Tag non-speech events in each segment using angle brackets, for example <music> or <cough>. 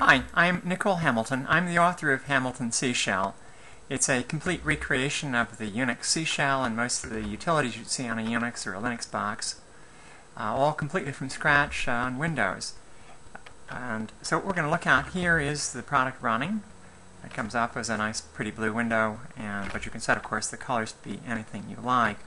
Hi, I'm Nicole Hamilton. I'm the author of Hamilton C Shell. It's a complete recreation of the Unix C Shell and most of the utilities you'd see on a Unix or a Linux box, uh, all completely from scratch uh, on Windows. And so what we're going to look at here is the product running. It comes up as a nice pretty blue window, and but you can set, of course, the colors to be anything you like.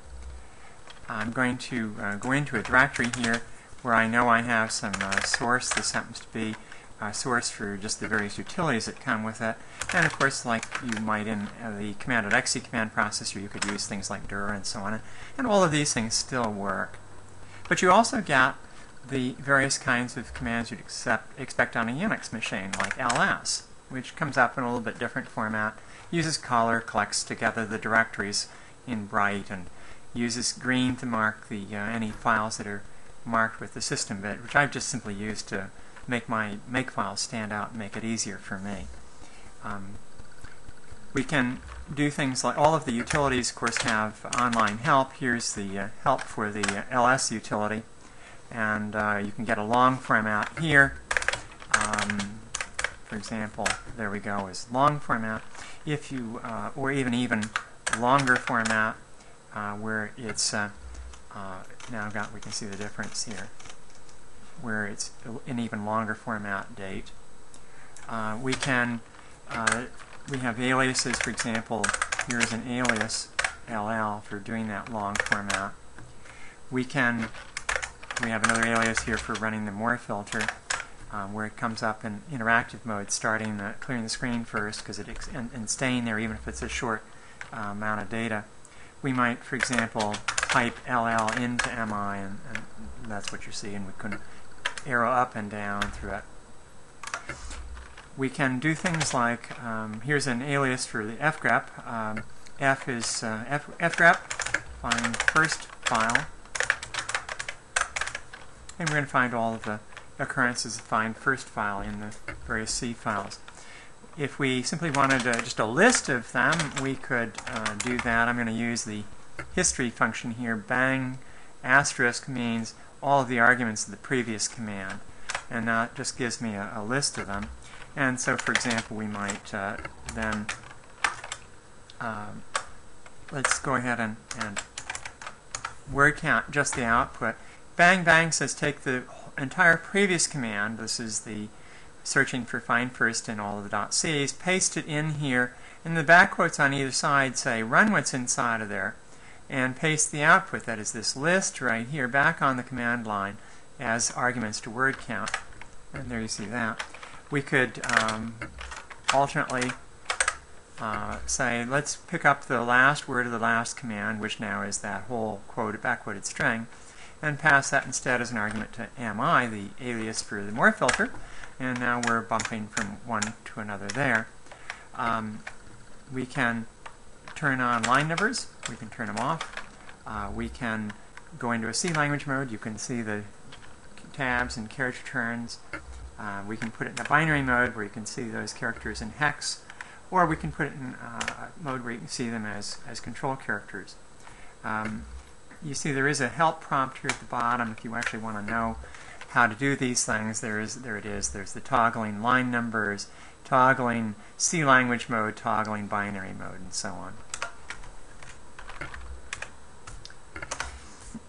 I'm going to uh, go into a directory here where I know I have some uh, source. This happens to be a source for just the various utilities that come with it. And of course, like you might in uh, the command.exe command processor, you could use things like dir and so on. And all of these things still work. But you also get the various kinds of commands you'd accept, expect on a Unix machine, like ls, which comes up in a little bit different format, uses color, collects together the directories in bright, and uses green to mark the uh, any files that are marked with the system bit, which I've just simply used to make my makefile stand out and make it easier for me. Um, we can do things like all of the utilities, of course, have online help. Here's the uh, help for the uh, ls utility and uh, you can get a long format here. Um, for example, there we go, is long format. If you, uh, or even even longer format, uh, where it's uh, now got, we can see the difference here, where it's an even longer format date. Uh, we can, we have aliases, for example, here's an alias LL for doing that long format. We can we have another alias here for running the more filter um, where it comes up in interactive mode starting the, clearing the screen first because it and, and, staying there even if it's a short uh, amount of data. We might, for example, type LL into MI and, and that's what you see and we can arrow up and down through it. We can do things like, um, here's an alias for the fgrep. Um, F is uh, fgrep, find first file, and we're going to find all of the occurrences of find first file in the various C files. If we simply wanted uh, just a list of them, we could uh, do that. I'm going to use the history function here. Bang asterisk means all of the arguments of the previous command. And that just gives me a, a list of them. And so, for example, we might uh, then, um, let's go ahead and, and word count just the output. Bang Bang says take the entire previous command, this is the searching for find first in all of the .c's, paste it in here, and the back quotes on either side say run what's inside of there, and paste the output, that is this list right here, back on the command line as arguments to word count. And there you see that. We could um, alternately uh, say, let's pick up the last word of the last command, which now is that whole quoted, back-quoted string, and pass that instead as an argument to mi, the alias for the more filter, and now we're bumping from one to another there. Um, we can turn on line numbers, we can turn them off, uh, we can go into a C language mode, you can see the tabs and character turns, uh, we can put it in a binary mode where you can see those characters in hex, or we can put it in uh, a mode where you can see them as, as control characters. Um, you see there is a help prompt here at the bottom if you actually want to know how to do these things. There is there it is. There's the toggling line numbers, toggling C language mode, toggling binary mode, and so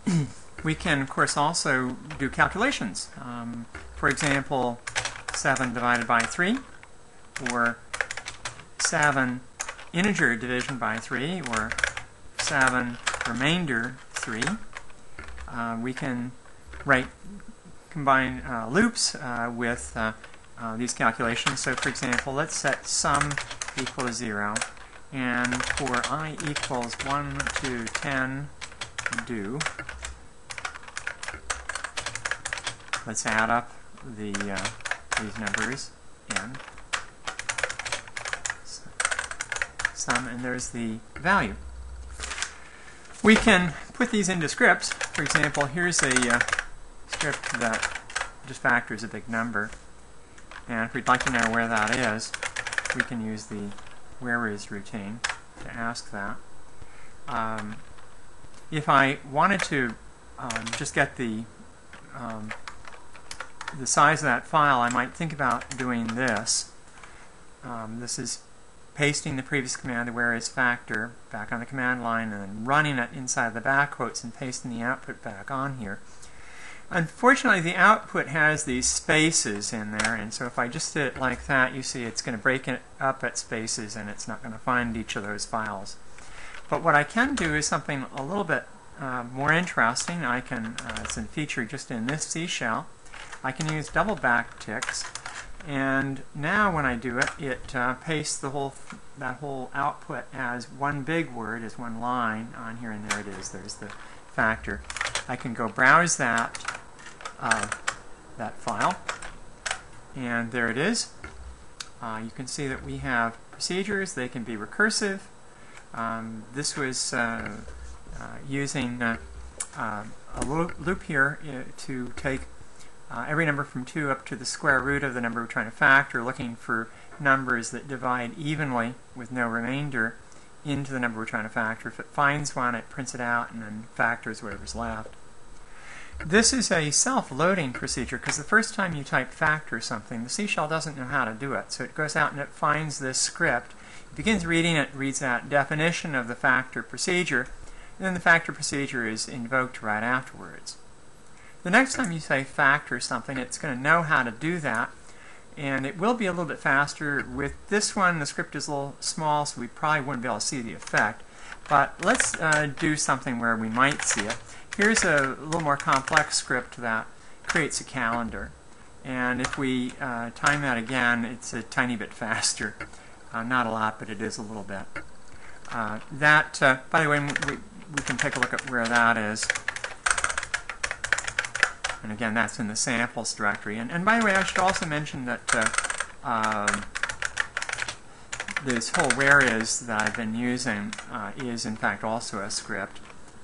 on. <clears throat> we can, of course, also do calculations. Um, for example, 7 divided by 3, or 7 integer division by 3, or 7 remainder 3. Uh, we can write combine uh, loops uh, with uh, uh, these calculations. So for example, let's set sum equal to 0 and for i equals 1 to 10 do let's add up the uh, these numbers in sum and there's the value. We can put these into scripts. For example, here's a script that just factors a big number. And if we'd like to know where that is, we can use the where is routine to ask that. Um, if I wanted to um, just get the um, the size of that file, I might think about doing this. Um, this is pasting the previous command, the where is factor, back on the command line, and then running it inside the back quotes and pasting the output back on here. Unfortunately, the output has these spaces in there, and so if I just did it like that, you see it's going to break it up at spaces, and it's not going to find each of those files. But what I can do is something a little bit uh, more interesting. I can, uh, it's a feature just in this C shell. I can use double backticks, and now when I do it, it uh, pastes the whole that whole output as one big word, as one line on here, and there it is. There's the factor. I can go browse that uh, that file. And there it is. Uh, you can see that we have procedures. They can be recursive. Um, this was uh, uh using uh, a loop here to take every number from 2 up to the square root of the number we're trying to factor, looking for numbers that divide evenly with no remainder into the number we're trying to factor. If it finds one, it prints it out and then factors whatever's left. This is a self-loading procedure because the first time you type factor something, the C shell doesn't know how to do it. So it goes out and it finds this script, it begins reading it, reads that definition of the factor procedure, and then the factor procedure is invoked right afterwards. The next time you say factor something, it's going to know how to do that, and it will be a little bit faster. With this one, the script is a little small, so we probably wouldn't be able to see the effect. But let's uh, do something where we might see it. Here's a little more complex script that creates a calendar. And if we uh, time that again, it's a tiny bit faster. Uh, not a lot, but it is a little bit. Uh, that, uh, by the way, we, we can take a look at where that is. And again, that's in the samples directory. And, and by the way, I should also mention that uh, um, this whole where is that I've been using uh, is in fact also a script.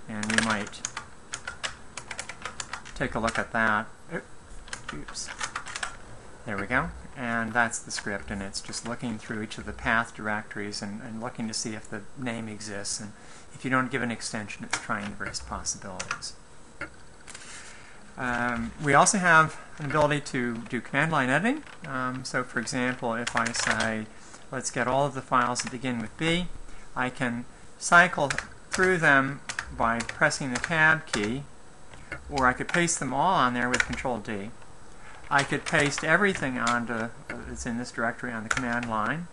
And we might take a look at that. Oops. There we go. And that's the script, and it's just looking through each of the path directories and, and looking to see if the name exists. And if you don't give an extension, it's trying various possibilities. Um, we also have an ability to do command line editing. Um, so for example, if I say, let's get all of the files that begin with B, I can cycle through them by pressing the tab key or I could paste them all on there with Control D. I could paste everything onto that's in this directory on the command line.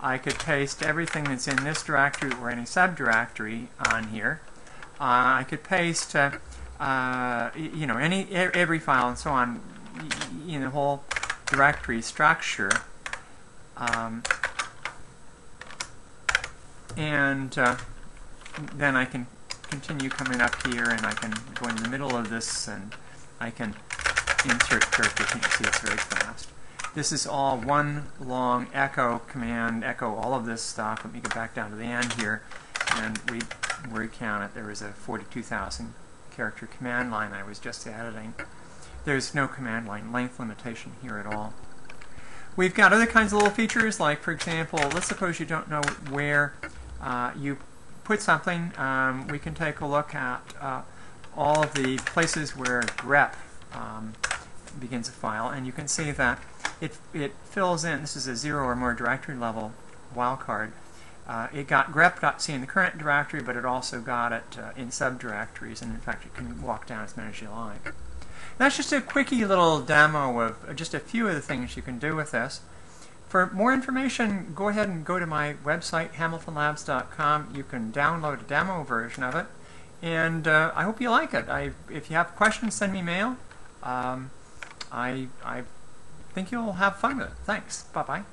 I could paste everything that's in this directory or any subdirectory on here. Uh, I could paste, uh, uh, you know, any every file and so on in the whole directory structure. Um, and uh, then I can continue coming up here and I can go in the middle of this and I can insert and you see it's very fast. This is all one long echo command, echo all of this stuff. Let me get back down to the end here and we recount it. There was a 42,000 character command line I was just editing. There's no command line length limitation here at all. We've got other kinds of little features, like for example, let's suppose you don't know where uh, you put something, um, we can take a look at uh, all of the places where grep um, begins a file, and you can see that it, it fills in, this is a zero or more directory level wildcard, uh, it got grep.c in the current directory, but it also got it uh, in subdirectories, and in fact it can walk down as many as you like. That's just a quickie little demo of just a few of the things you can do with this. For more information, go ahead and go to my website, hamiltonlabs.com. You can download a demo version of it, and uh, I hope you like it. I, if you have questions, send me mail. Um, I, I think you'll have fun with it. Thanks. Bye-bye.